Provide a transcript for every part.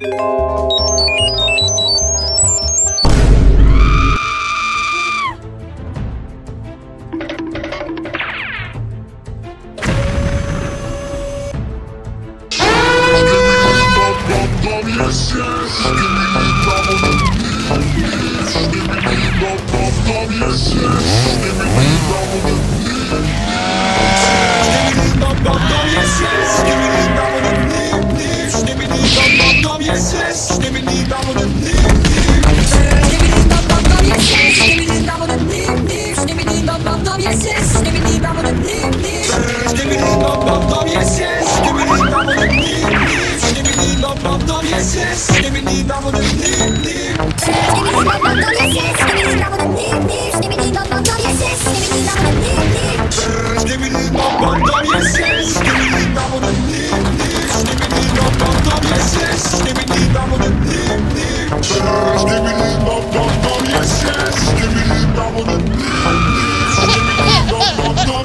Música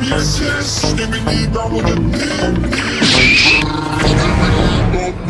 Yes, yes, give me the double the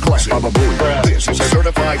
Baba Booey. This is a certified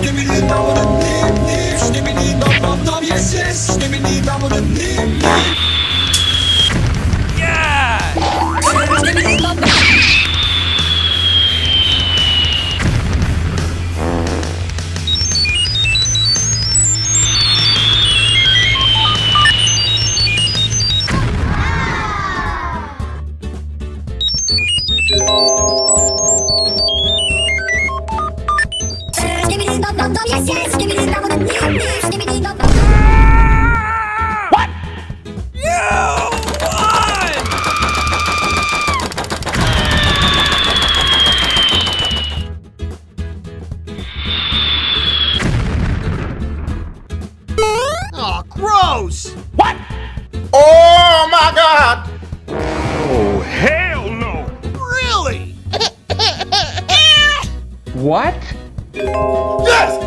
Give me the the dip dip. Give me the dum dum dum yes yes. Give me the double the dip Yes,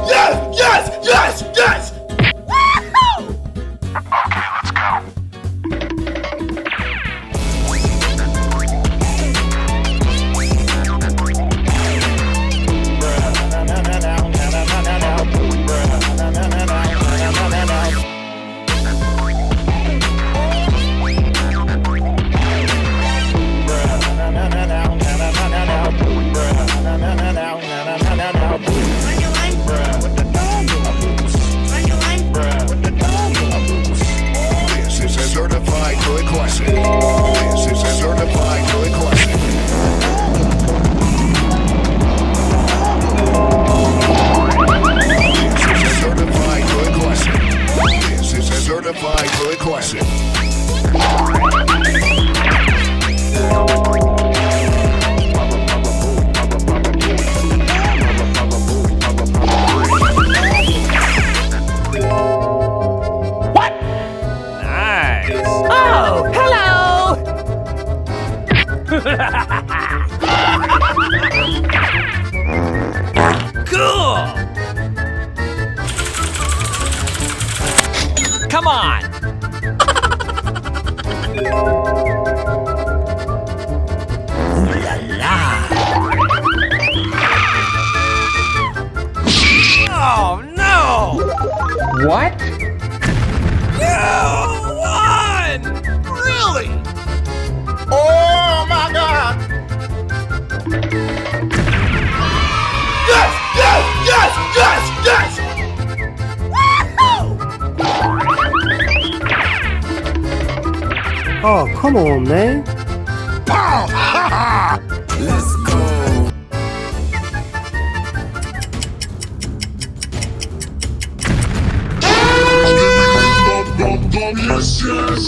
come on, man. Ha ha! Let's go. Yes yes.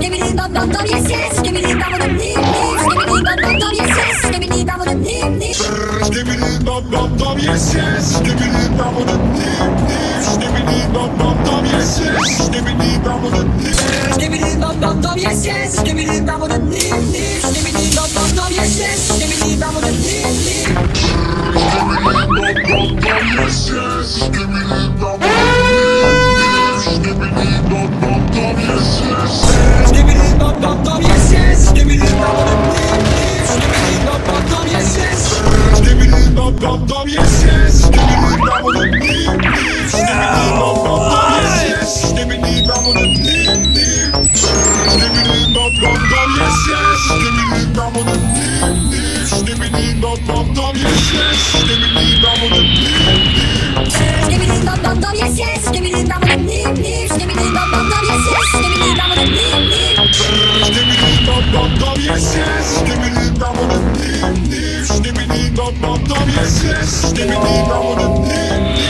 Give me the double yes yes. Give me the double Give me the dum dum dum, yes yes. Give me the dum dum dip dip. Give me the dum dum dum yes yes. Give me the double the yes. Give me the dum dum dum yes. Give me the dum dum dum yes yes. Give me the dum dum dum yes yes. Me the dum dum dum dip dip. Give dum dum yes yes. Give me the bubble the deep. Give me the bum bum the bubble. Give me the bum bum bum yes yes. Give me the bubble the deep. Give me the bum bum bum yes yes. Give me the bubble the deep. liv, stimmen i, dom, dom, yes, yes, stimmen i, dom,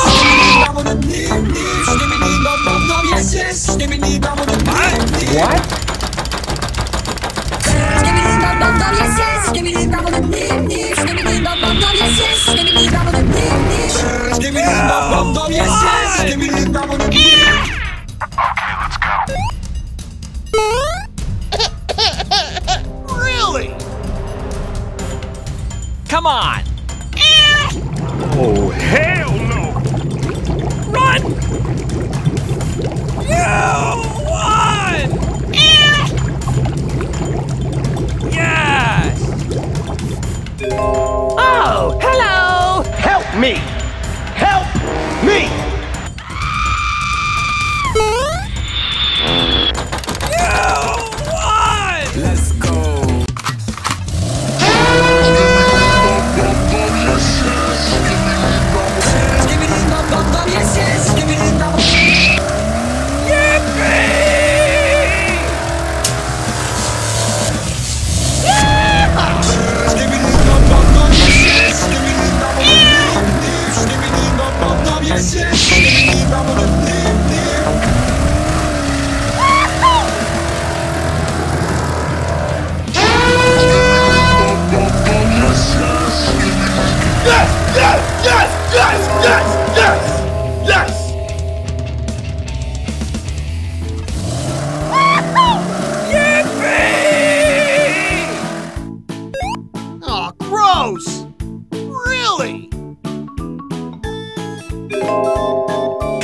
What?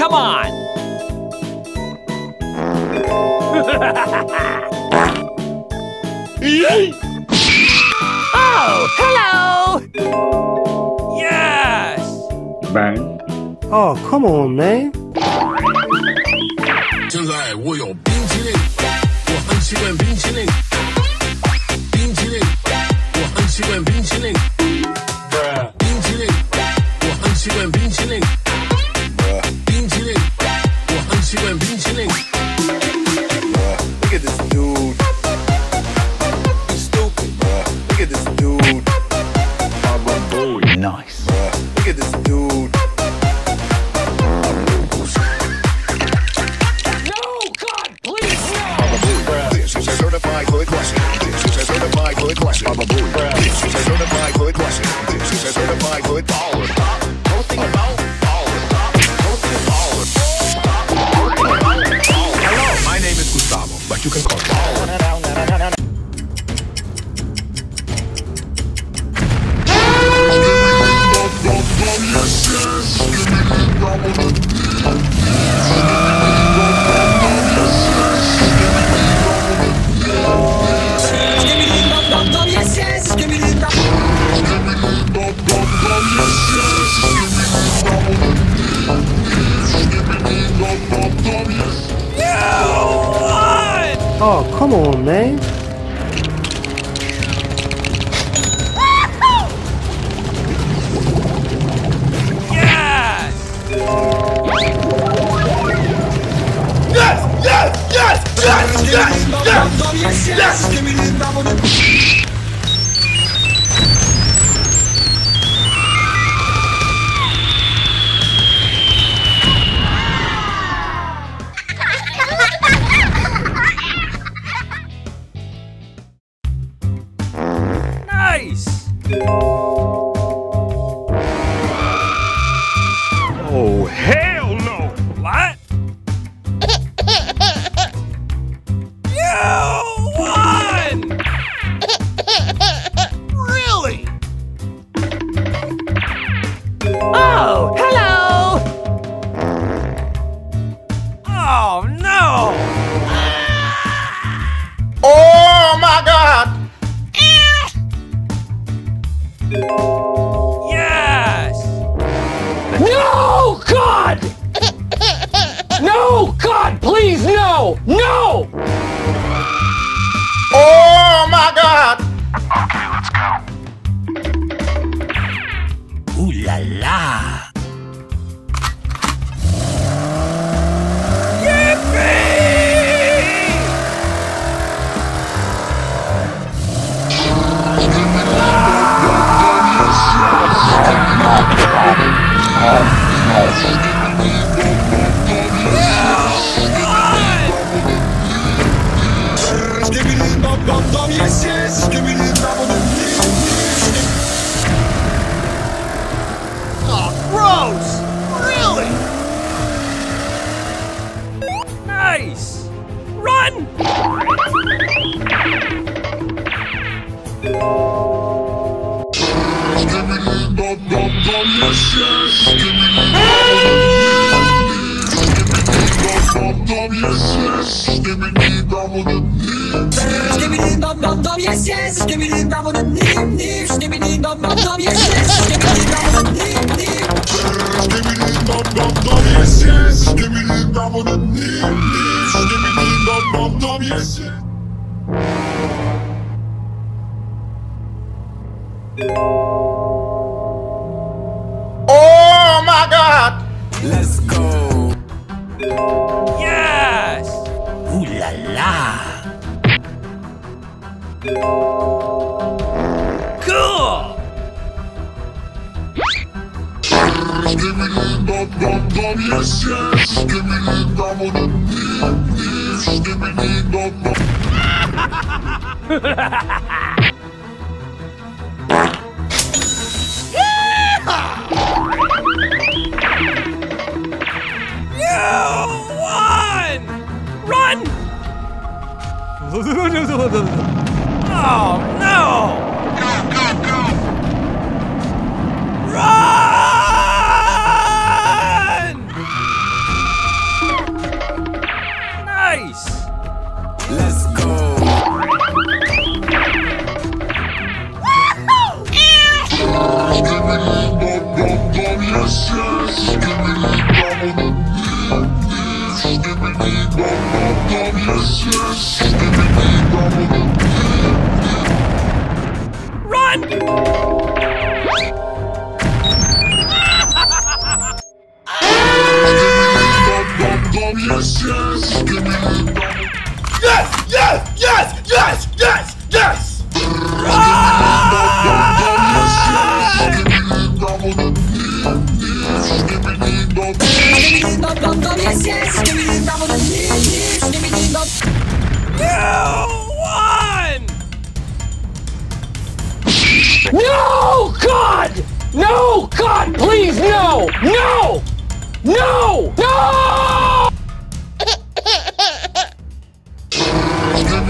Come on! oh, hello! Yes! Bang. Oh, come on, man. question. Baba Booey. This is a certified good question. This is a certified good power. Oh, come on, man. Yes! Yes! Yes! Yes! Yes! Yes! Yes! Yes! Yes! Oh my God! Let's go! Yes! Ooh la la! Skibidi dum dum dum, yes yes. Give me Skibidi dum dum dum, skibidi dum dum. You won! Run! oh yes yes. Skibidi dum. Yes! Yes! Yes! Yes! Yes! Yes! Won! No! God! No! God, please, no! No! No! No!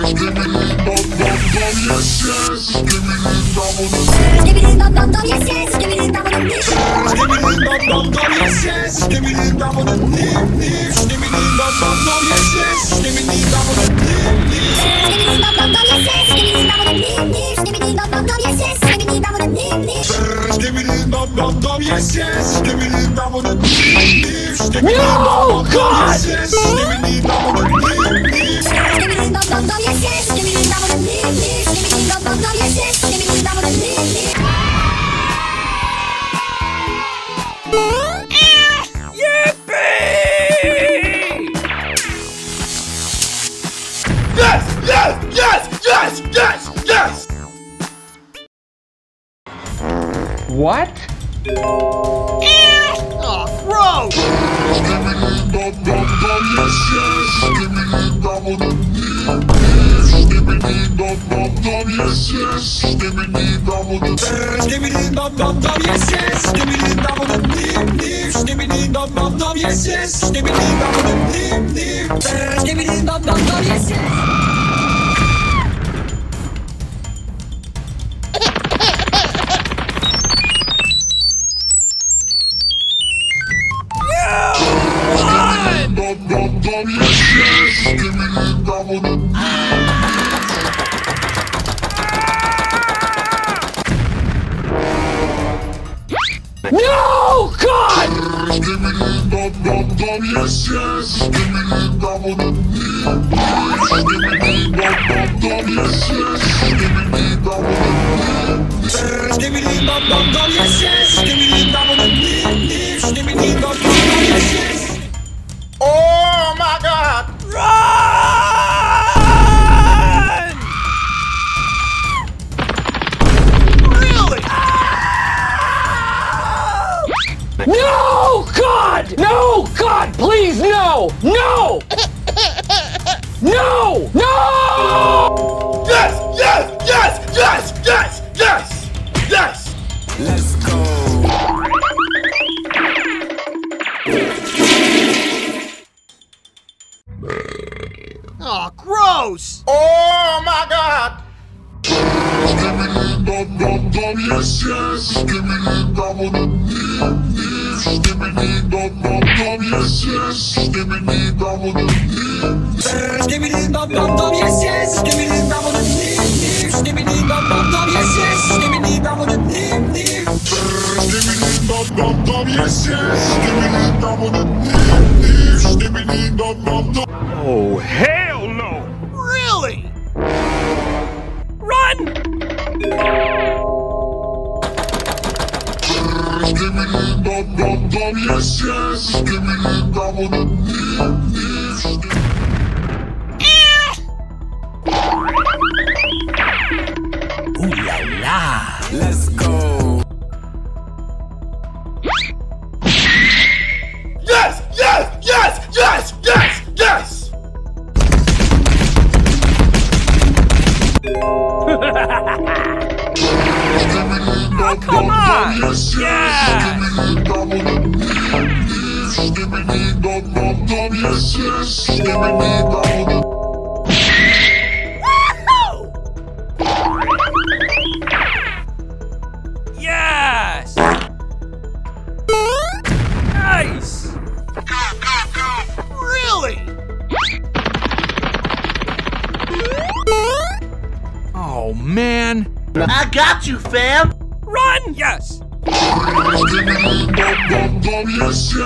Dum dum dum, yes yes. Skibidi dum dum dum, yes yes. Dum dum, yes yes. Dum dum, yes yes. Skibidi dum dum dum, yes yes. Skibidi dum dum dum, yes yes. Dum dum dum, God! yes yes. Skibidi dum dum dum, yes yes. Dum dum dum, yes yes. Yes! Yes! What? Oh, gross! Yes! Yes! Dim dim. Skibidi dum dum dum, yes yes. yes, yes. Give me the double the. Give me the double yes, yes. Give me the double the. Give me the double double yes, yes. Yes, yes, give me the double, the I got you, fam! Run! Yes! yes, yes.